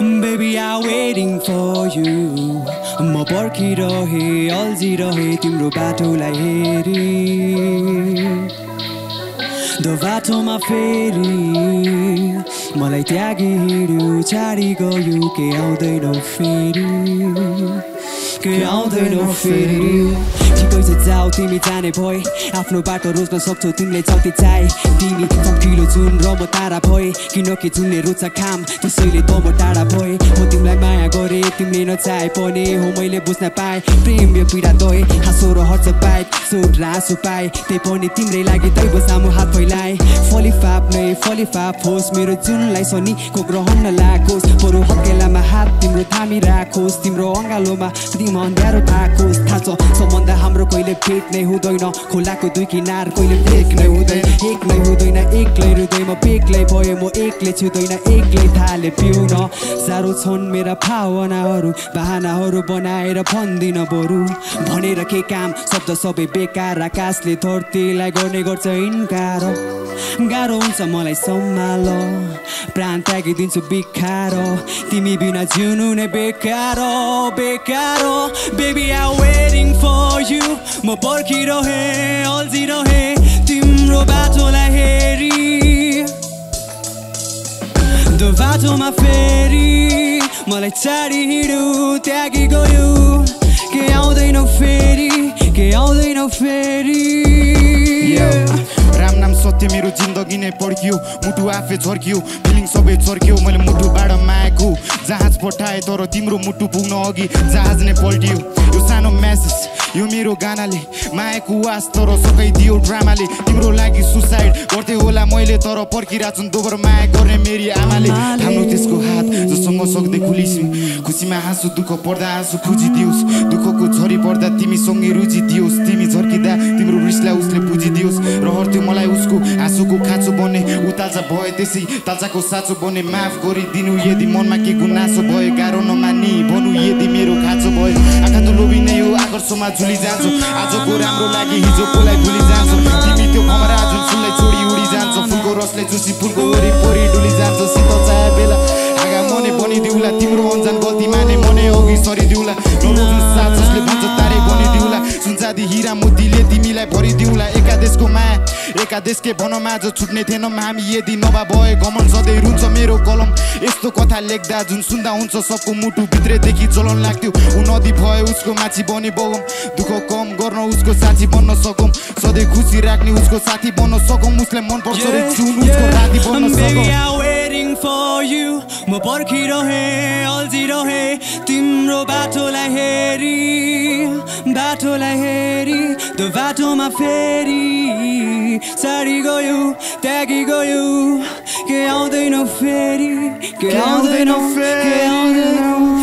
Baby, I'm waiting for you. म पर्खिरहे अल्झिरहे तिम्रो बाटोलाई हेरी। दो बाटोमा फेरि। मलाई त्यागी हिँड्यो छाडी गयो के आउँदैनौ फेरि। के आउँदैनौ फेरि ठिकै छ जाऊ तिमी जाने भए आफ्नो बाटो रोज्न सक्छौ तिमीले जति चाहे तिमी चम्किलो जुन र म तारा भए किनकि जुनले रोज्छ काम त्यसैले त म टाढा भए तिमीले नचाहे पनि हो मैले बुझ्न पाएँ प्रेम यो पीडा दए हाँसो र हर्ष पाए सोट र आँसु पाए त्यही पनि तिम्रै लागि दैव सामु हात फैलाए फलिफाप नै फलिफाप होस् मेरो जुनलाई सनी कोग्रहण नलागोस् बरु हत्केलामा हात तिम्रो थामी राखोस् तिम्रो अँगालोमा तिम्रो अँध्यारो थाकोस् थाहा छ सम्बन्ध कहिले भेट नै हुँदैन। खोलाको दुई किनार कहिले ब्रेक नै हुँदैन। एक हुँदैन एक्लै हृदयमा बेग्लै भयो। म एक्लै छुँदैन एक्लै थाले पिउन। साह्रो छन् मेरा भावनाहरू बाहनाहरू बनाएर भन्दिन बरु। भनेर के काम? शब्द सबै बेकार आकाशले धरतीलाई गर्ने गर्छ इन्कार। गाह्रो हुन्छ मलाई सम्हाल प्राण त्यागिदिन्छु बिखार तिमी बिना जिउनु नै बेकार बेकार baby I waiting for you म पर्खिरहे अल्झिरहे तिम्रो बाटोलाई हेरी दो बाटोमा फेरि मलाई चाडी हिँड्यो त्यागी गयो के आउँदैनौ फेरि के आउँदैनौ फेरि सत्य मेरो जिन्दगी नै पड्कियो मुटु आफै झर्कियो फिलिङ सबै चर्कियो मैले मुटुबाट मागेको जहाज पठाएँ तर तिम्रो मुटु पुग्न अघि जहाज नै पल्टियो यो सानो म्यासेज यो मेरो गानाले मायाको वास तर सकाइदियो ड्रामाले। तिम्रो लागि सुसाइड गर्थे होला मैले तर पर्खिरहेको छु दोबर माया गर्ने मेरी आमाले। थाम्नु त्यसको हात जसँग सक्दै खुलिसिम खुसीमा हाँसु दुःख पर्दा आँसु खुजिदियोस्। दुःखको झरी पर्दा तिमीसँगै रुजिदियोस्। तिमी झर्किँदा तिम्रो रिसलाई उसले बुझिदियोस्। रहर थियो मलाई उसको आँसुको खाँचो बने उताल्चा भयो त्यसै ताल्चाको साँचो बने। माफ गरिदिनु यदि मनमा के गुनासो भयो गाह्रो नमानी। आकर्षमा झुली जान्छु आजको राम्रो लागि हिजोकोलाई भुली जान्छु तिमी त्यो कमरा जुन फुललाई छोडी उडी जान्छ फुलको रसले चुसी फुलको वरिपरि डुली जान्छ शीतल चाया बेला आगा मने बनिदिउला तिम्रो अन्जान गल्ती माने मने अघि सरिदिउला नरोज्नु साथ जसले तारे हिरा मोतीले तिमीलाई भरिदिउला एकादेशको माया एकादेशकै भनमा जो छुट्ने थिएनौँ। हामी यदि नभए भए गमन सधैँ रुन्छ मेरो कलम। यस्तो कथा लेख्दा जुन सुन्दा हुन्छ सबको मुटु भित्रैदेखि जलन लाग्थ्यो। ऊ नदी भए उसको माछी बने बगम। दुःख कम गर्न उसको साथी बन्न सकौँ सधैँ खुसी राख्ने उसको साथी बन्न सकौँ उसलाई मन पर्छ उसको राति बन्न सकौँ म पर्खिरहे अल्झिरहे। तिम्रो बाटोलाई Devato leheri, devato ma feri Sarigoyu, tegigoyu Que aldei no feri, que aldei no feri. Que aldei